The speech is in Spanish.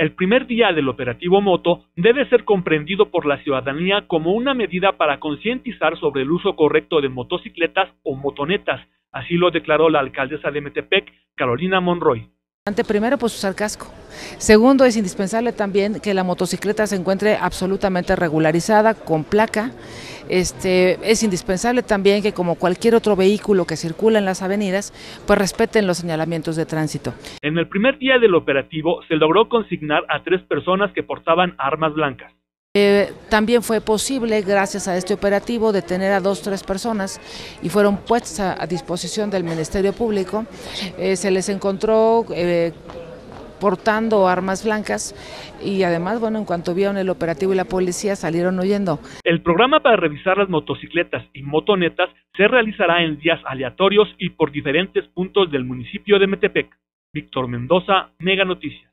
El primer día del operativo moto debe ser comprendido por la ciudadanía como una medida para concientizar sobre el uso correcto de motocicletas o motonetas, así lo declaró la alcaldesa de Metepec, Carolina Monroy. Primero, pues usar casco. Segundo, es indispensable también que la motocicleta se encuentre absolutamente regularizada, con placa. Este, es indispensable también que como cualquier otro vehículo que circula en las avenidas, pues respeten los señalamientos de tránsito. En el primer día del operativo se logró consignar a tres personas que portaban armas blancas. Eh, también fue posible, gracias a este operativo, detener a dos, tres personas y fueron puestas a, disposición del Ministerio Público. Eh, se les encontró eh, portando armas blancas y además, bueno, en cuanto vieron el operativo y la policía salieron huyendo. El programa para revisar las motocicletas y motonetas se realizará en días aleatorios y por diferentes puntos del municipio de Metepec. Víctor Mendoza, Mega Noticias.